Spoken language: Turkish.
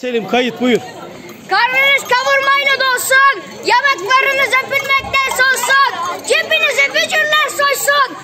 Selim kayıt buyur. Karnınız kavurmayla dolsun, yanaklarınız öpülmekten solsun, cebinize bücürler soysun,